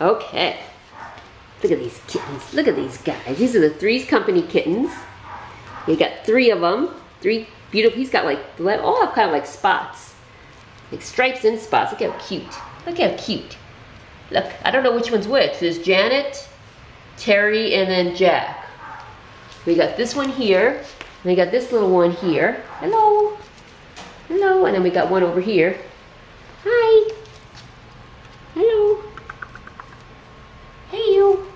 Okay. Look at these kittens. Look at these guys. These are the Three's Company kittens. We got three of them. Three beautiful. He's got like, all have kind of like spots. Like stripes and spots. Look how cute. Look how cute. Look, I don't know which one's which. There's Janet, Terri, and then Jack. We got this one here. And we got this little one here. Hello. Hello. And then we got one over here. Hi. Hello. Hey you.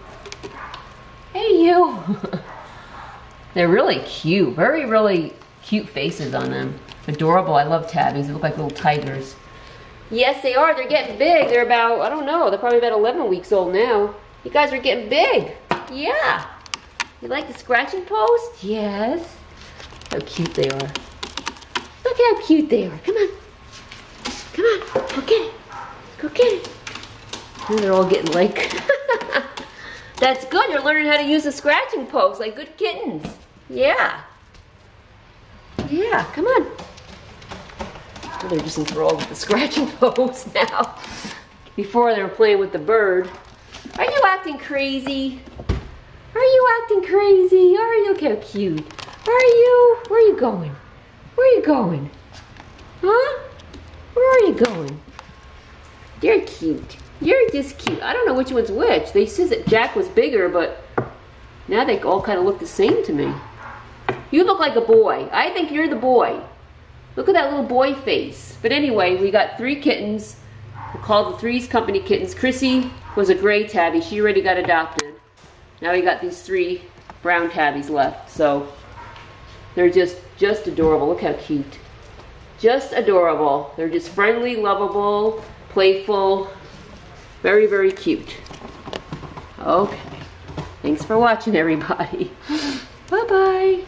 Hey. They're really cute. Very, really cute faces on them. Adorable. I love tabbies. They look like little tigers. Yes, they are. They're getting big. They're about, I don't know, they're probably about 11 weeks old now. You guys are getting big. Yeah. You like the scratching post? Yes. How cute they are. Look how cute they are. Come on. Come on. Go get it. Go get it. And they're all getting like... That's good. You're learning how to use the scratching post like good kittens. Yeah. Yeah, come on. They're just enthralled with the scratching post now. Before they were playing with the bird. Are you acting crazy? Are you acting crazy? Are you how cute? Are you? Where are you going? Where are you going? Huh? Where are you going? You're cute. You're just cute. I don't know which one's which. They said that Jack was bigger, but now they all kind of look the same to me. You look like a boy. I think you're the boy. Look at that little boy face. But anyway, we got three kittens. we called the Three's Company kittens. Chrissi was a gray tabby. She already got adopted. Now we got these three brown tabbies left. So they're just, just adorable. Look how cute. Just adorable. They're just friendly, lovable, playful. Very, very cute. Okay. Thanks for watching, everybody. Bye-bye.